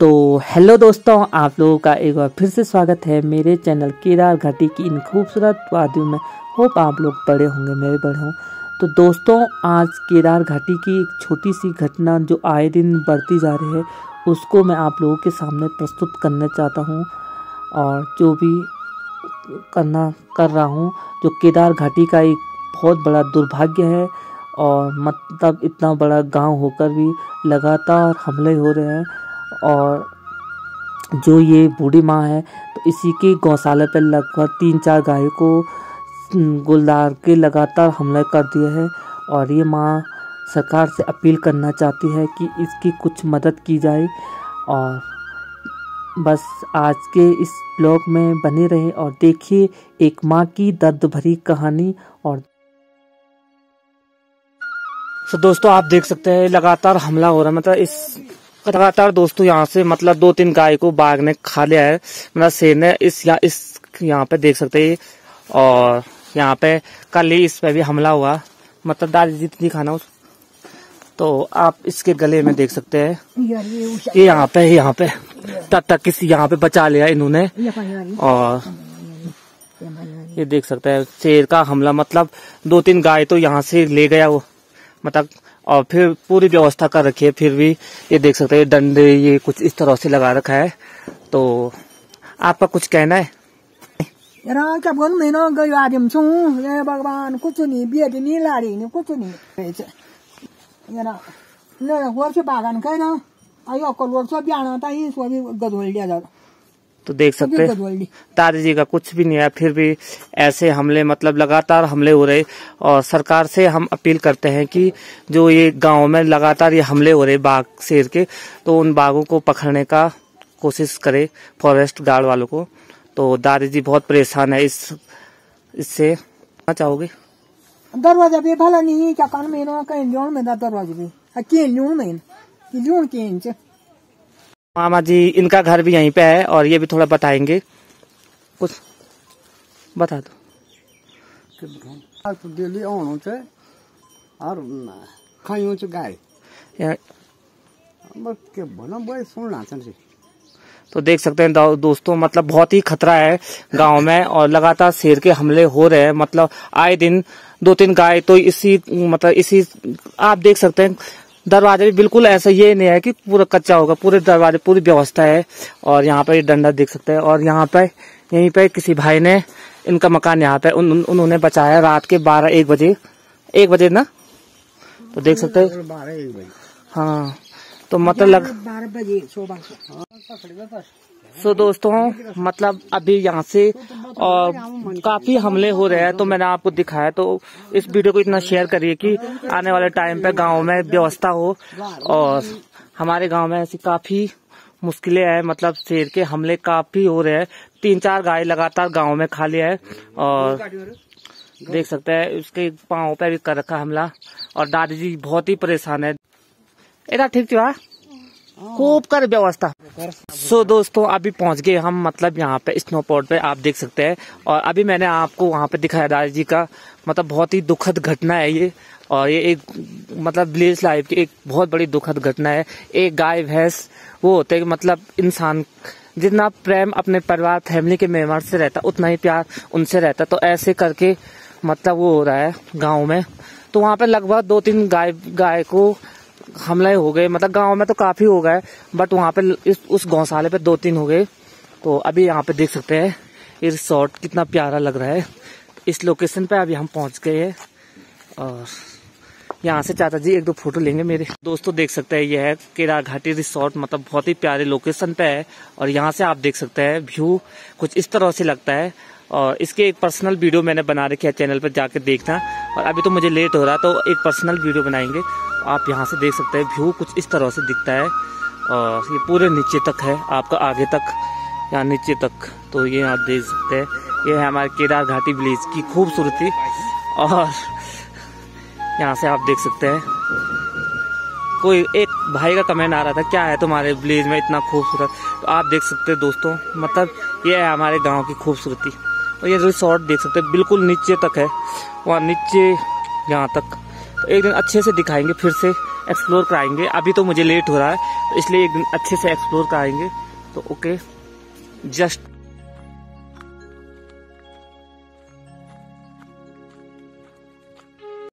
तो हेलो दोस्तों, आप लोगों का एक बार फिर से स्वागत है मेरे चैनल केदार घाटी की इन खूबसूरत वादियों में। होप आप लोग बड़े होंगे, मैं भी बड़े हूँ। तो दोस्तों, आज केदार घाटी की एक छोटी सी घटना जो आए दिन बढ़ती जा रही है, उसको मैं आप लोगों के सामने प्रस्तुत करना चाहता हूँ और जो भी करना, कर रहा हूँ, जो केदार घाटी का एक बहुत बड़ा दुर्भाग्य है और मतलब इतना बड़ा गाँव होकर भी लगातार हमले हो रहे हैं। और जो ये बूढ़ी माँ है तो इसी के गौशाले पर लगभग तीन चार गायों को गुलदार के लगातार हमला कर दिया है। और ये माँ सरकार से अपील करना चाहती है कि इसकी कुछ मदद की जाए और बस आज के इस ब्लॉग में बने रहे और देखिए एक माँ की दर्द भरी कहानी और तो दोस्तों, आप देख सकते हैं, लगातार हमला हो रहा है। मतलब इस लगातार दोस्तों यहाँ से मतलब दो तीन गाय को बाघ ने खा लिया है। मतलब शेर ने इस या, इस यहाँ पे देख सकते हैं। और यहाँ पे कल ही इस पे भी हमला हुआ। मतलब दादी जितनी खाना उस तो आप इसके गले में देख सकते हैं। ये यहाँ पे यहाँ पे। तब तक किसी यहाँ पे बचा लिया इन्होंने। और ये देख सकते हैं शेर का हमला। मतलब दो तीन गाय तो यहाँ से ले गया वो। मतलब और फिर पूरी व्यवस्था कर रखी है, फिर भी ये देख सकते हैं दंड ये कुछ इस तरह से लगा रखा है। तो आपका कुछ कहना है? भगवान, कुछ नहीं बेट नहीं, लाड़ी नहीं, कुछ नहीं। ना बागान कह ना। अको लोग सब जाना था ही सो भी गधोल दिया तो देख सकते हैं। दादी जी का कुछ भी नहीं है फिर भी ऐसे हमले मतलब लगातार हमले हो रहे और सरकार से हम अपील करते हैं कि जो ये गाँव में लगातार ये हमले हो रहे बाघ शेर के तो उन बाघों को पकड़ने का कोशिश करे फॉरेस्ट गार्ड वालों को। तो दादी जी बहुत परेशान है इस इससे। चाहोगे? दरवाज़ा भी भला नहीं क्या कान में कहीं में दरवाज़ा भी लोन में? लोन के इंच। मामा जी, इनका घर भी यहीं पे है और ये भी थोड़ा बताएँगे। कुछ बता दो। तो देख सकते हैं दोस्तों मतलब बहुत ही खतरा है गाँव में और लगातार शेर के हमले हो रहे हैं। मतलब आए दिन दो तीन गाय तो इसी मतलब इसी आप देख सकते हैं दरवाज़ा भी बिल्कुल ऐसा ये नहीं है कि पूरा कच्चा होगा पूरे दरवाजे पूरी व्यवस्था है। और यहाँ पे डंडा देख सकते हैं। और यहाँ पे यहीं पे किसी भाई ने इनका मकान यहाँ पे उन, उन, उन्होंने बचाया रात के बारह एक बजे। एक बजे ना? तो देख सकते हैं। बाह्र एक बजी। हाँ तो मतलब लग बारह बजे सो दोस्तों मतलब अभी यहाँ से और काफ़ी हमले हो रहे हैं तो मैंने आपको दिखाया तो इस वीडियो को इतना शेयर करिए कि आने वाले टाइम पे गाँव में व्यवस्था हो। और हमारे गाँव में ऐसी काफ़ी मुश्किलें हैं मतलब शेर के हमले काफ़ी हो रहे हैं। तीन चार गाय लगातार गाँव में खा लिया है, और देख सकते हैं, उसके पाँव पे भी कर रखा हमला, और दादी जी बहुत ही परेशान है। एरा ठीक था खूब कर व्यवस्था। सो so, दोस्तों अभी पहुँच गए हम मतलब यहाँ पे स्नो पॉट पे आप देख सकते हैं। और अभी मैंने आपको वहाँ पे दिखाया दादी जी का मतलब बहुत ही दुखद घटना है ये। और ये एक मतलब विलेज लाइफ की एक बहुत बड़ी दुखद घटना है। एक गाय भैंस वो होते हैं मतलब इंसान जितना प्रेम अपने परिवार फैमिली के मेंबर से रहता उतना ही प्यार उनसे रहता। तो ऐसे करके मतलब वो हो रहा है गाँव में। तो वहाँ पे लगभग दो तीन गाय गाय को हमले हो गए मतलब गाँव में तो काफ़ी हो गए बट वहाँ पे इस, उस गौशाले पे दो तीन हो गए। तो अभी यहाँ पे देख सकते हैं, ये रिसोर्ट कितना प्यारा लग रहा है। इस लोकेशन पे अभी हम पहुँच गए हैं, और यहाँ से चाचा जी एक दो फ़ोटो लेंगे मेरे। दोस्तों देख सकते हैं, यह है केदार घाटी रिसोर्ट मतलब बहुत ही प्यारे लोकेशन पे है, और यहाँ से आप देख सकते हैं व्यू कुछ इस तरह से लगता है। और इसके एक पर्सनल वीडियो मैंने बना रखी है, चैनल पर जाकर देखना। और अभी तो मुझे लेट हो रहा तो एक पर्सनल वीडियो बनाएँगे। आप यहाँ से देख सकते हैं व्यू कुछ इस तरह से दिखता है। और ये पूरे नीचे तक है, आपका आगे तक, यहाँ नीचे तक। तो ये आप देख सकते हैं, ये है हमारे केदार घाटी विलेज की खूबसूरती। और यहाँ से आप देख सकते हैं, कोई एक भाई का कमेंट आ रहा था, क्या है तुम्हारे विलेज में इतना खूबसूरत? तो आप देख सकते हैं दोस्तों मतलब ये है हमारे गाँव की खूबसूरती। और ये रिसोर्ट देख सकते हैं, बिल्कुल नीचे तक है, वहाँ नीचे यहाँ तक। एक दिन अच्छे से दिखाएँगे, फिर से एक्सप्लोर कराएँगे। अभी तो मुझे लेट हो रहा है, इसलिए एक दिन अच्छे से एक्सप्लोर कराएँगे। तो ओके जस्ट